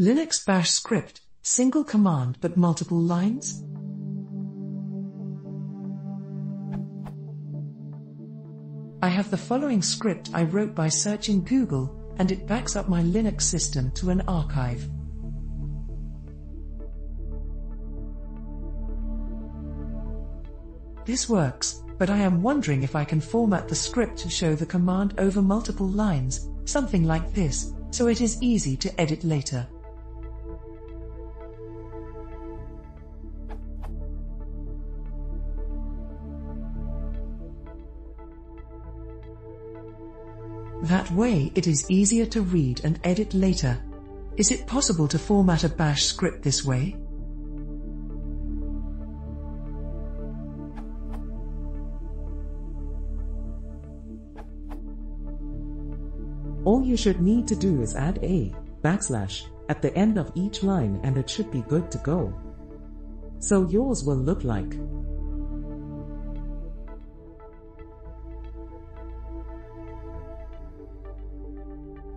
Linux bash script, single command but multiple lines? I have the following script I wrote by searching Google, and it backs up my Linux system to an archive. This works, but I am wondering if I can format the script to show the command over multiple lines, something like this, so it is easy to edit later. That way it is easier to read and edit later. Is it possible to format a bash script this way? All you should need to do is add a backslash at the end of each line and it should be good to go. So yours will look like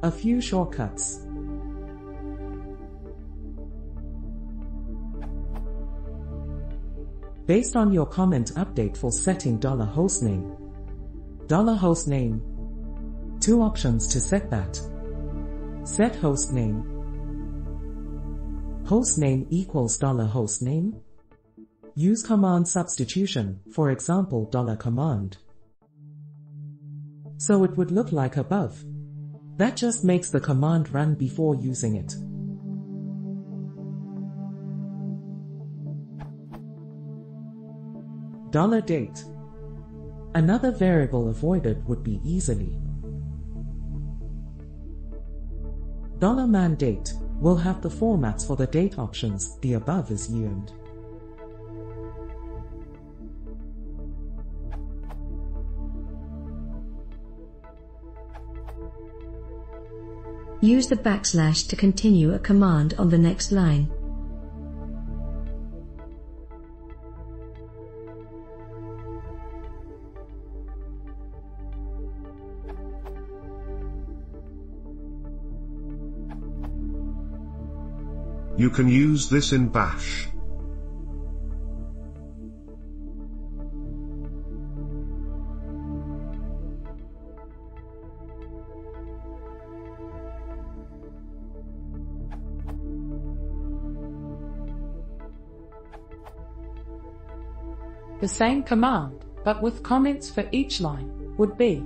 a few shortcuts. Based on your comment update for setting dollar $hostname, $hostname Two options to set that. Set host name. Host name equals dollar host name. Use command substitution, for example dollar command. So it would look like above. That just makes the command run before using it. Dollar date. Another variable avoided would be easily Dollar $man date will have the formats for the date options the above is used. Use the backslash to continue a command on the next line. You can use this in bash. The same command, but with comments for each line, would be